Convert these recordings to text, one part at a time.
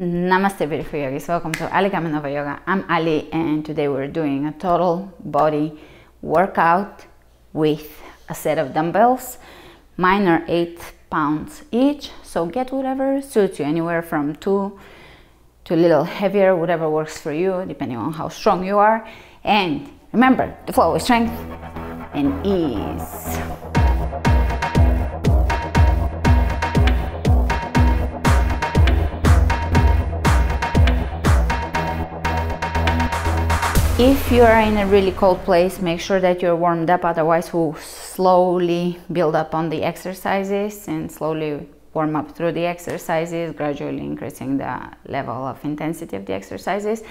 Namaste beautiful yogis, welcome to Ali Kamenova Yoga. I'm Ali and today we're doing a total body workout with a set of dumbbells. Mine are 8 pounds each, so get whatever suits you, anywhere from 2 to a little heavier, whatever works for you, depending on how strong you are. And remember, the flow is strength and ease. If you are in a really cold place, make sure that you're warmed up, otherwise we'll slowly build up on the exercises and slowly warm up through the exercises, gradually increasing the level of intensity of the exercises.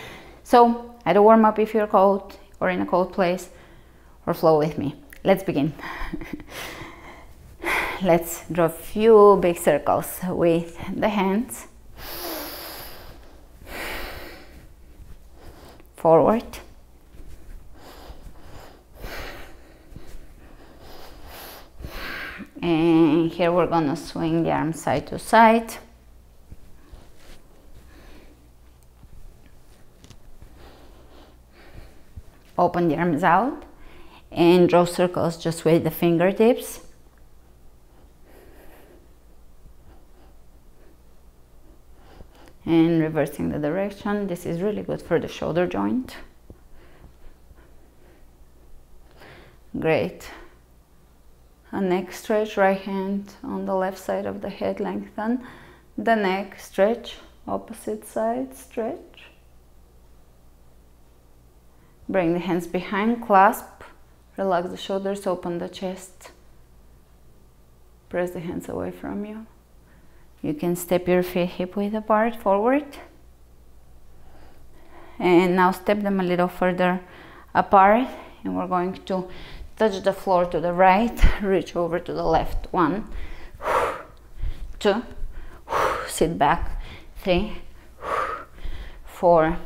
So either warm up if you're cold or in a cold place or flow with me. Let's begin. Let's draw a few big circles with the hands. Forward and here we're gonna swing the arm side to side. Open the arms out and draw circles just with the fingertips. And reversing the direction. This is really good for the shoulder joint. Great a neck stretch, right hand on the left side of the head, lengthen the neck, stretch, opposite side, stretch. Bring the hands behind, clasp, relax the shoulders, open the chest. Press the hands away from you. You can step your feet hip width apart, forward. And now step them a little further apart and we're going to touch the floor to the right, reach over to the left. One, two, sit back. Three, four,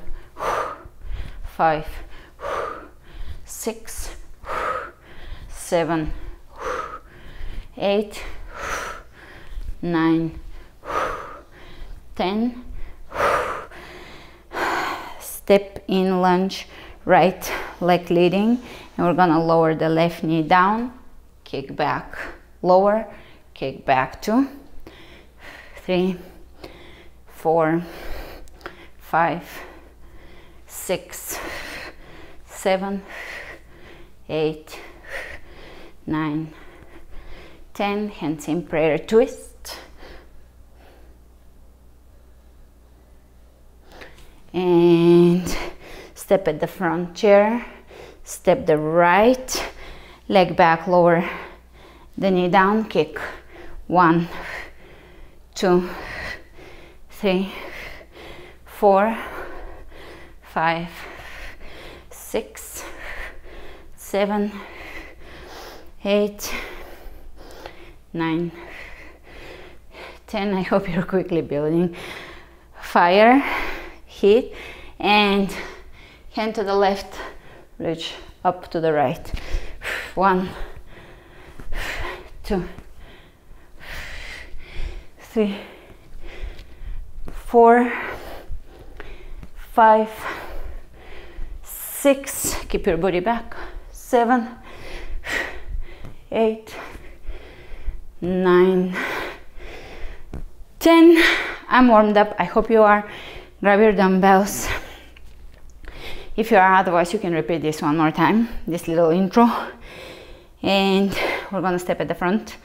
five, six, seven, eight, nine, ten. Step in lunge, right leg leading and we're gonna lower the left knee down kick back lower kick back two three four five six seven eight nine ten. Hands in prayer. Twist. And step at the front chair step the right leg back lower the knee down kick. One two three four five six seven eight nine ten. I hope you're quickly building fire heat and hand to the left reach up to the right. One, two, three, four, five, six, keep your body back, seven, eight, nine, ten. I'm warmed up. I hope you are. Grab your dumbbells. If you are otherwise, you can repeat this one more time, this little intro. And we're gonna step at the front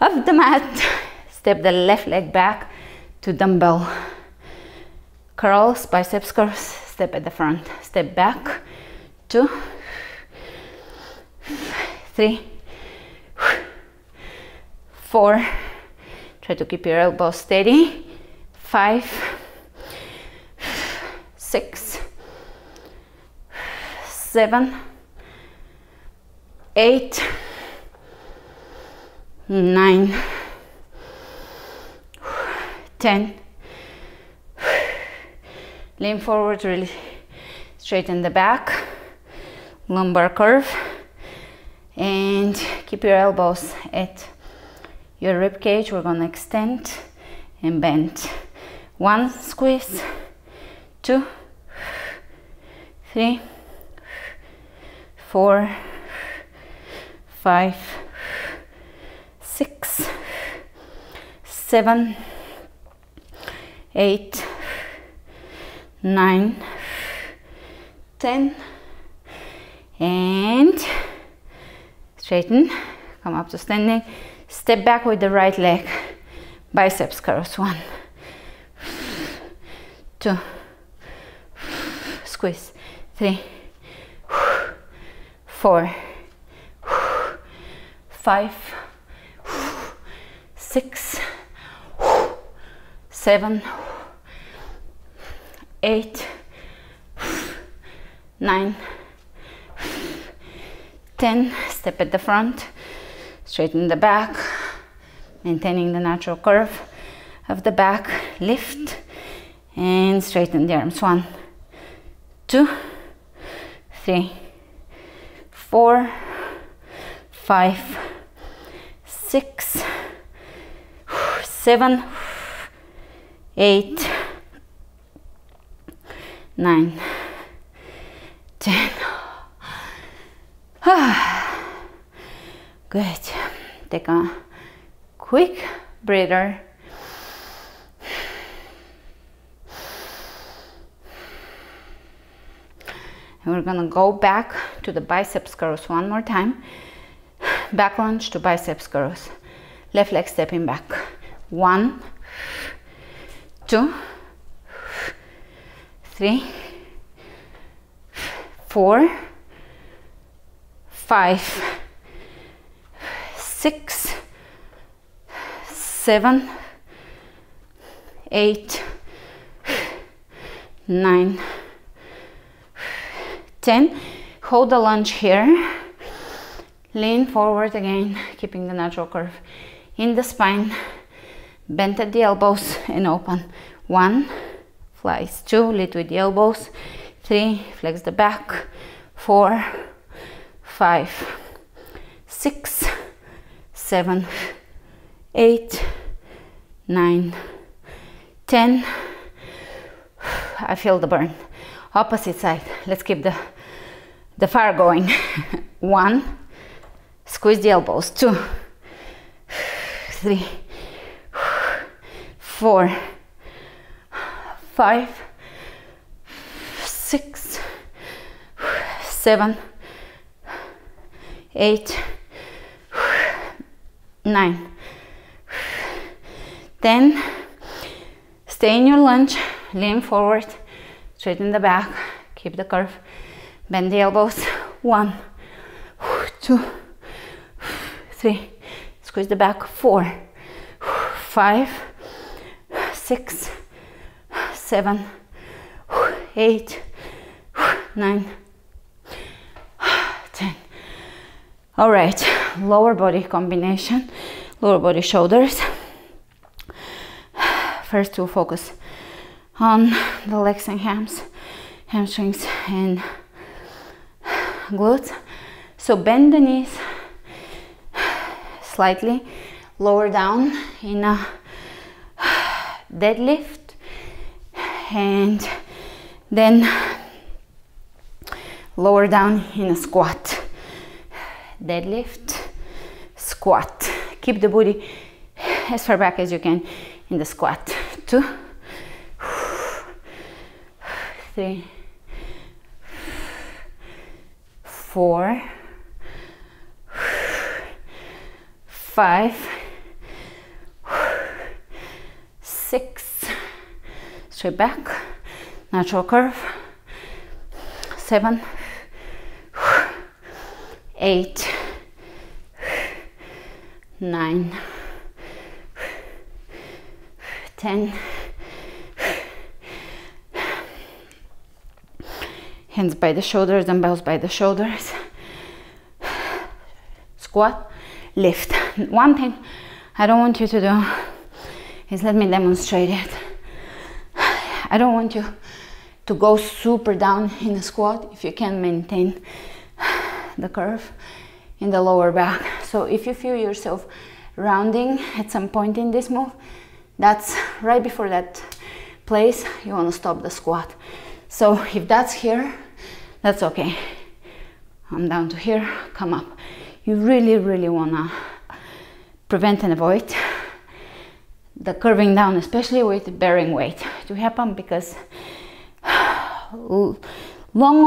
of the mat. Step the left leg back to dumbbell curls, biceps curls. Step at the front, step back, two, three, four. Try to keep your elbows steady. Five, six, seven, eight, nine, ten. Lean forward, really straighten the back, lumbar curve, and keep your elbows at your rib cage. We're gonna extend and bend one squeeze two three four five six seven eight nine ten. And straighten come up to standing. Step back with the right leg. Biceps curls. One two squeeze. Three four five six seven eight nine ten. Step at the front straighten the back maintaining the natural curve of the back. Lift and straighten the arms. One two three four five six seven eight nine ten. Good. Take a quick breather. And we're gonna go back to the biceps curls one more time. Back lunge to biceps curls. Left leg stepping back. One, two, three, four, five, six, seven, eight, nine, ten. 10 hold the lunge here. Lean forward again keeping the natural curve in the spine. Bend at the elbows and open. One flies two lead with the elbows. Three flex the back. Four five six seven eight nine ten. I feel the burn. Opposite side. Let's keep the the fire going. One. Squeeze the elbows. Two. Three. Four. Five. Six. Seven. Eight. Nine. Ten. Stay in your lunge. Lean forward. Straighten the back. Keep the curve bend the elbows one two three. Squeeze the back. Four five six seven eight nine ten. All right. Lower body combination. Lower body shoulders. First to focus on the legs and hams hamstrings and glutes. So bend the knees slightly lower down in a deadlift and then lower down in a squat. Deadlift squat. Keep the booty as far back as you can in the squat. Two three four five six straight back natural curve seven eight nine ten hands by the shoulders dumbbells by the shoulders. Squat lift. One thing I don't want you to do is let me demonstrate it. I don't want you to go super down in a squat if you can maintain the curve in the lower back. So if you feel yourself rounding at some point in this move that's right before that place, you want to stop the squat. So if that's here, that's okay. I'm down to here, come up. You really, really want to prevent and avoid the curving down, especially with bearing weight to happen because long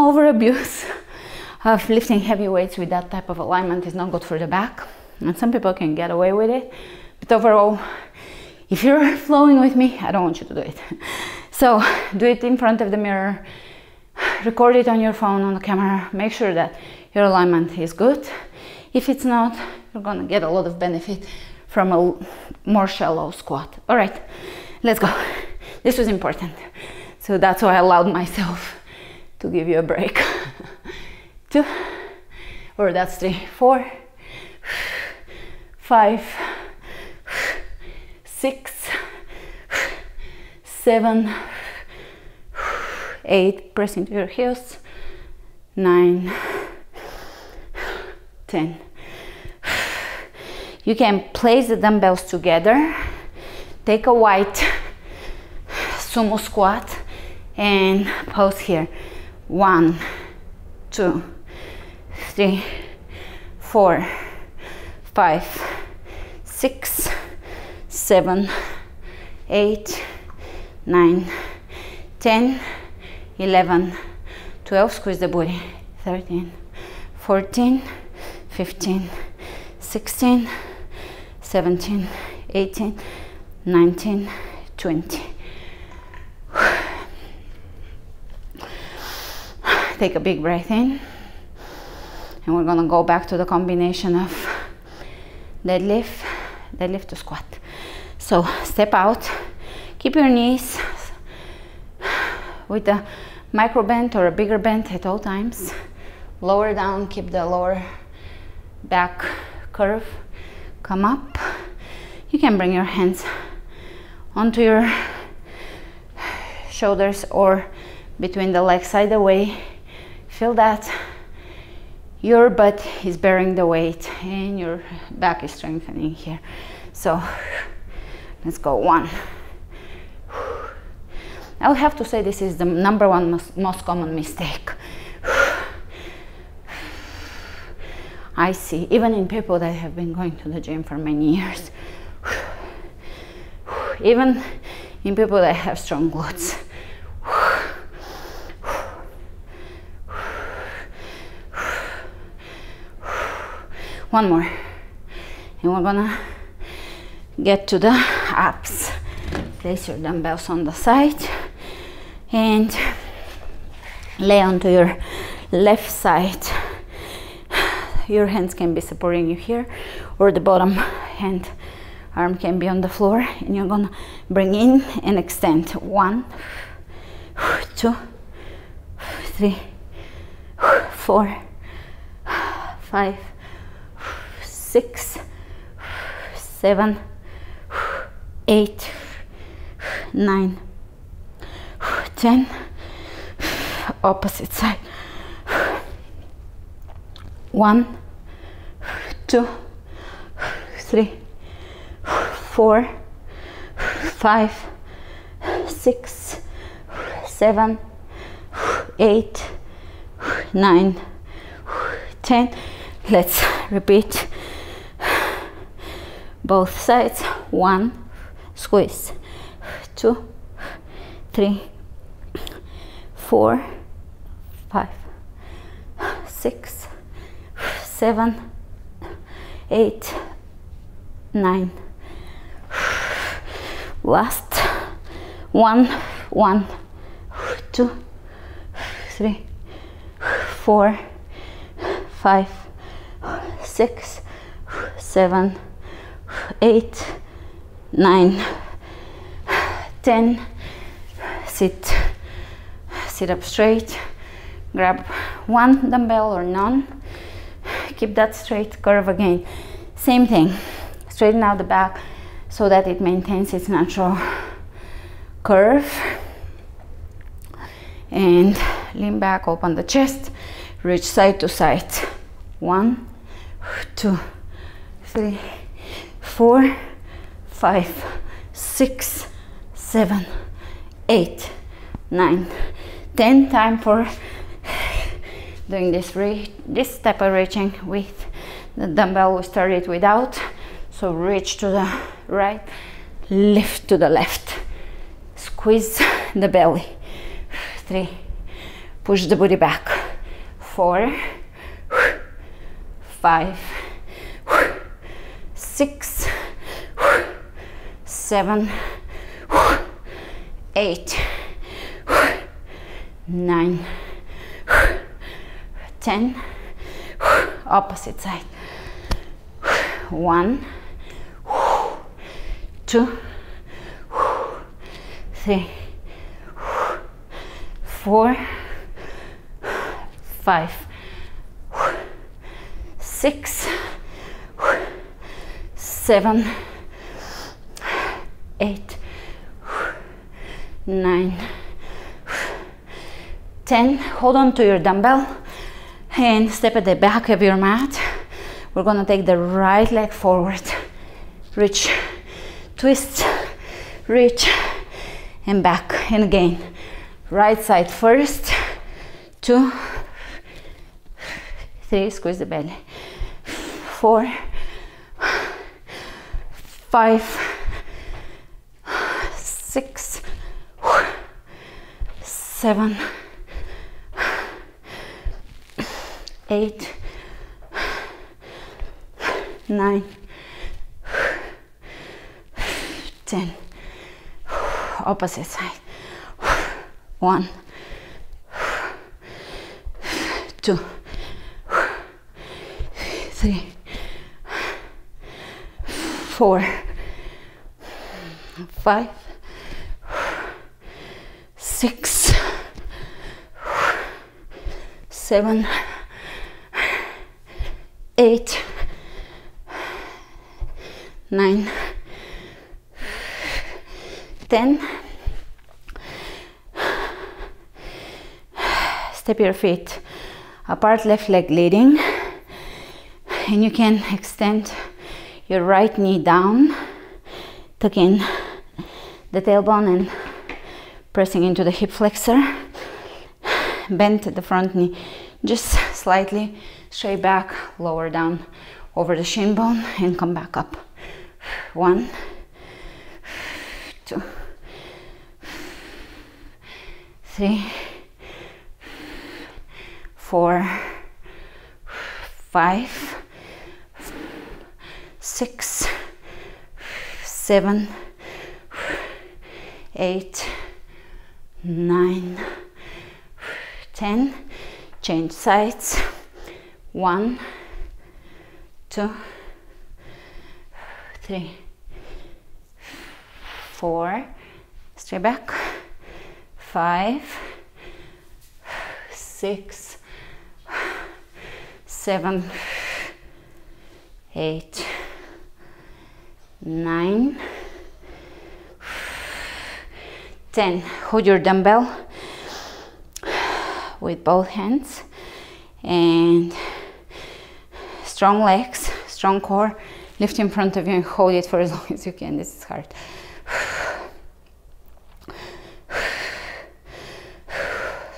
over abuse of lifting heavy weights with that type of alignment is not good for the back. And some people can get away with it, but overall, if you're flowing with me, I don't want you to do it. So do it in front of the mirror, record it on your phone on the camera, make sure that your alignment is good. If it's not, you're gonna get a lot of benefit from a more shallow squat. All right, let's go. This was important. So that's why I allowed myself to give you a break. Two, or that's three, four, five, six, seven, eight, press into your heels, nine, ten. You can place the dumbbells together, take a white sumo squat and pose here. One, two, three, four, five, six, seven, eight, nine, ten, eleven, twelve. squeeze the booty, 13, 14, 15, 16, 17, 18, 19, 20. Take a big breath in. And we're gonna go back to the combination of deadlift, deadlift to squat. So step out, keep your knees with a micro bend or a bigger bend at all times. Lower down, keep the lower back curve. Come up. You can bring your hands onto your shoulders or between the legs either way. Feel that your butt is bearing the weight and your back is strengthening here. So let's go one. I would have to say this is the number one most, most common mistake. I see, even in people that have been going to the gym for many years, even in people that have strong glutes. One more, and we're gonna get to the abs. Place your dumbbells on the side and lay onto your left side. Your hands can be supporting you here, or the bottom hand arm can be on the floor, and you're gonna bring in and extend. One, two, three, four, five, six, seven, eight, nine, ten. Opposite side. One, two, three, four, five, six, seven, eight, nine, ten. Let's repeat both sides. One, squeeze. Two, three, four, five, six, seven, eight, nine. Last one, one, two, three, four, five, six, seven, eight, nine, ten. Sit, sit up straight. Grab one dumbbell or none. Keep that straight curve again. Same thing. Straighten out the back so that it maintains its natural curve. And lean back, open the chest, reach side to side. One, two, three, four, five, six, seven, eight, nine, ten. Time for doing this this type of reaching with the dumbbell. We started without, so reach to the right, lift to the left, squeeze the belly. Three, push the booty back. Four, five, six, seven, eight, nine, ten. Opposite side. One, two, three, four, five, six, seven, eight, nine, ten. Hold on to your dumbbell and step at the back of your mat. We're gonna take the right leg forward, reach, twist, reach, and back. And again, right side first, two, three, squeeze the belly, four, five, six, seven, eight, nine, ten. Opposite side. One, two, three, four, five, six, seven, eight, nine, ten. Step your feet apart, left leg leading, and you can extend your right knee down, tuck in the tailbone and pressing into the hip flexor. Bend the front knee just slightly straight back, lower down over the shin bone, and come back up. One, two, three, four, five, six, seven, eight, nine, ten. Change sides. One, two, three, four. Straight back. Five, six, seven, eight, nine, ten. Hold your dumbbell with both hands and strong legs, strong core. Lift in front of you and hold it for as long as you can. This is hard.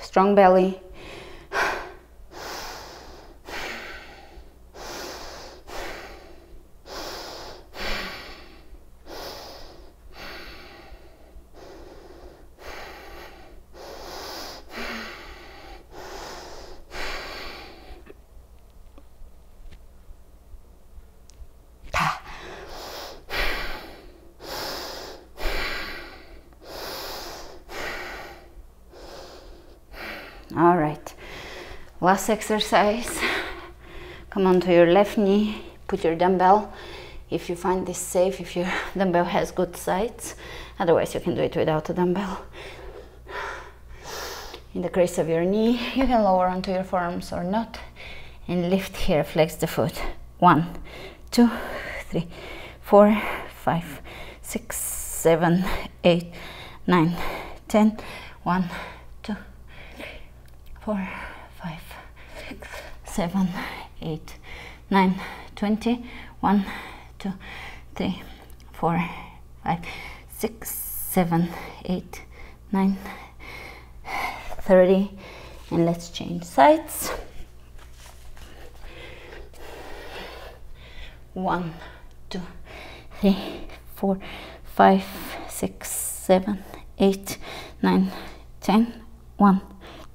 Strong belly. All right, last exercise. Come onto your left knee, put your dumbbell. If you find this safe, if your dumbbell has good sides, otherwise you can do it without a dumbbell. In the crease of your knee, you can lower onto your forearms or not, and lift here, flex the foot. One, two, three, four, five, six, seven, eight, nine, ten. One, four, five, six, seven, eight, nine, twenty. One, two, three, four, five, six, seven, eight, 9 30 and let's change sides. One two three four five six seven eight nine ten. One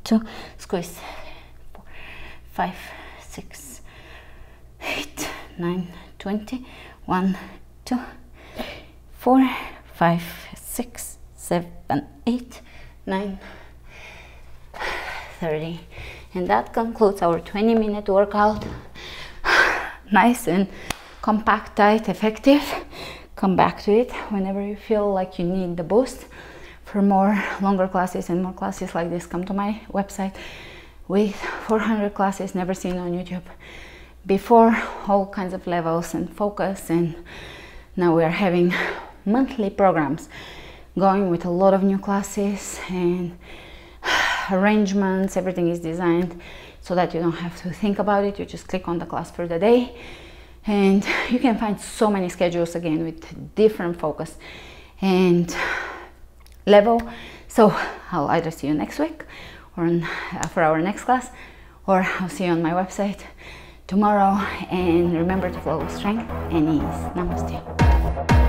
two squeeze 5, 6, 8, 9, 20, 1, 2, 4, 5, 6, 7, 8, 9, 30. And that concludes our 20 minute workout. nice and compact, tight, effective. Come back to it whenever you feel like you need the boost. For more longer classes and more classes like this, come to my website with 400 classes never seen on youtube. Before all kinds of levels and focus and now we are having monthly programs going with a lot of new classes and arrangements everything is designed so that you don't have to think about it you just click on the class for the day. And you can find so many schedules again with different focus and level. So i'll either see you next week or on, uh, for our next class or i'll see you on my website tomorrow. And remember to flow with strength and ease. Namaste